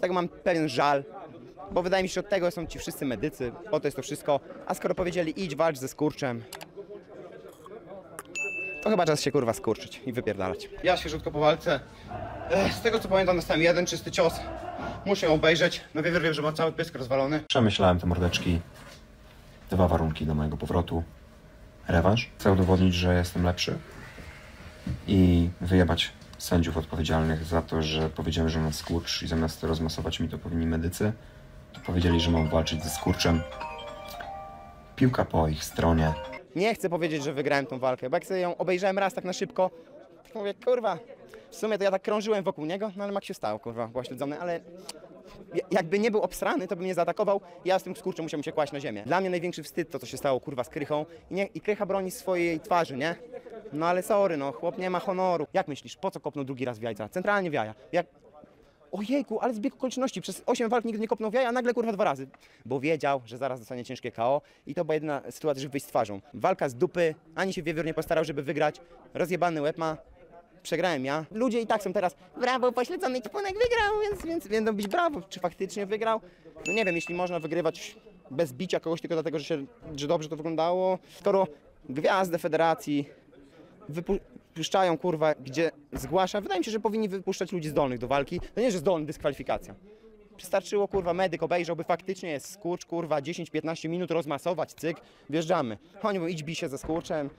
Dlatego mam pewien żal, bo wydaje mi się, że od tego są ci wszyscy medycy, po to jest to wszystko. A skoro powiedzieli idź walcz ze skurczem, to chyba czas się kurwa skurczyć i wypierdalać. Ja świeżutko po walce. Ech, z tego co pamiętam dostałem jeden czysty cios. Muszę ją obejrzeć. No wiewiór wiem, że ma cały pysk rozwalony. Przemyślałem te mordeczki. Dwa warunki do mojego powrotu. Rewanż. Chcę udowodnić, że jestem lepszy. I wyjebać sędziów odpowiedzialnych za to, że powiedziałem, że mam skurcz i zamiast rozmasować mi to powinni medycy, to powiedzieli, że mam walczyć ze skurczem. Piłka po ich stronie. Nie chcę powiedzieć, że wygrałem tą walkę, bo jak sobie ją obejrzałem raz tak na szybko, to mówię, kurwa, w sumie to ja tak krążyłem wokół niego, no ale jak się stało, kurwa, był ośledzony, ale ja- jakby nie był obsrany, to by mnie zaatakował, ja z tym skurczem musiałbym się kłaść na ziemię. Dla mnie największy wstyd to, co się stało, kurwa, z Krychą i, nie, i Krycha broni swojej twarzy, nie? No ale sorry, no, chłop nie ma honoru. Jak myślisz, po co kopnął drugi raz w jajca? Centralnie w jaja. Jak, Ojejku, ale zbieg okoliczności. Przez 8 walk nigdy nie kopnął w jaja, a nagle kurwa dwa razy. Bo wiedział, że zaraz dostanie ciężkie KO i to była jedyna sytuacja, żeby wyjść z twarzą. Walka z dupy, ani się wiewiór nie postarał, żeby wygrać. Rozjebany łeb ma. Przegrałem ja. Ludzie i tak są teraz, brawo, pośledzony Kipunek wygrał, więc, więc będą być brawo. Czy faktycznie wygrał? No nie wiem, jeśli można wygrywać bez bicia kogoś tylko dlatego, że, się, że dobrze to wyglądało. Skoro gwiazdę federacji wypuszczają kurwa, gdzie zgłasza. Wydaje mi się, że powinni wypuszczać ludzi zdolnych do walki. To nie, że zdolny, dyskwalifikacja. Wystarczyło, kurwa, medyk obejrzałby, faktycznie jest skurcz, kurwa, 10-15 minut rozmasować, cyk, wjeżdżamy. Oni mówią, idź bij się ze skurczem.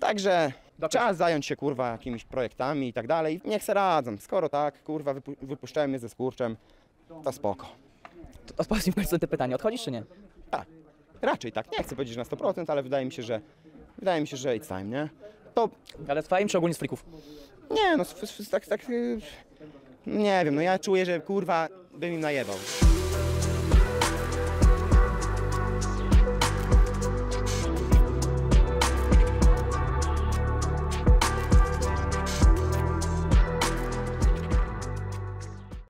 Także czas zająć się, kurwa, jakimiś projektami i tak dalej. Niech se radzą. Skoro tak, kurwa, wypu- wypuszczają mnie ze skurczem, to spoko. To Odpowiedz mi w końcu na te pytanie, odchodzisz czy nie? Tak, raczej tak. Nie chcę powiedzieć na 100%, ale wydaje mi się, że wydaje mi się, że it's time, nie? To Ale z twoim czy ogólnie z frików? Nie, no s- s- tak, tak, y, nie wiem, no ja czuję, że kurwa bym im najebał.